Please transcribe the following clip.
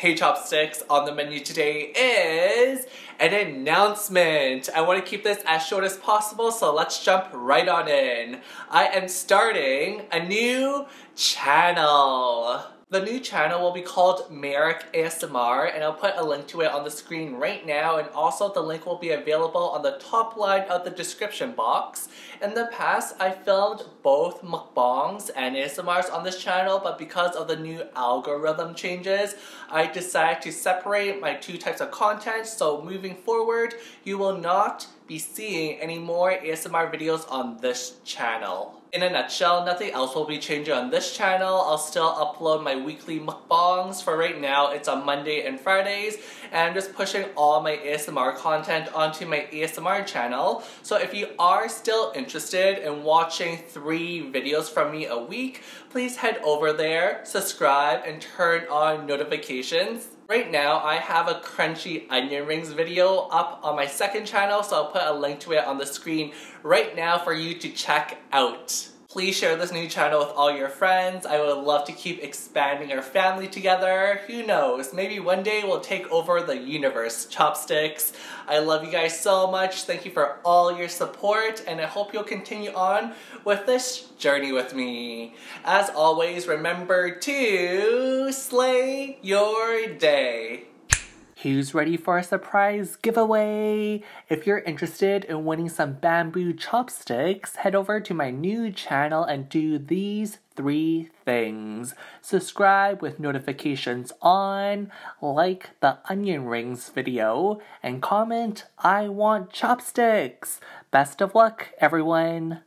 Hey Chopsticks, on the menu today is an announcement. I want to keep this as short as possible, so let's jump right on in. I am starting a new channel. The new channel will be called Merrick ASMR and I'll put a link to it on the screen right now and also the link will be available on the top line of the description box. In the past, I filmed both mukbangs and ASMRs on this channel but because of the new algorithm changes, I decided to separate my two types of content so moving forward, you will not be seeing any more ASMR videos on this channel. In a nutshell, nothing else will be changing on this channel. I'll still upload my weekly mukbangs. For right now, it's on Monday and Fridays. And I'm just pushing all my ASMR content onto my ASMR channel. So if you are still interested in watching three videos from me a week, please head over there, subscribe, and turn on notifications. Right now, I have a crunchy onion rings video up on my second channel, so I'll put a link to it on the screen right now for you to check out. Please share this new channel with all your friends. I would love to keep expanding our family together. Who knows, maybe one day we'll take over the universe, Chopsticks. I love you guys so much. Thank you for all your support and I hope you'll continue on with this journey with me. As always, remember to slay your day. Who's ready for a surprise giveaway? If you're interested in winning some bamboo chopsticks, head over to my new channel and do these three things. Subscribe with notifications on, like the onion rings video, and comment, I want chopsticks. Best of luck, everyone.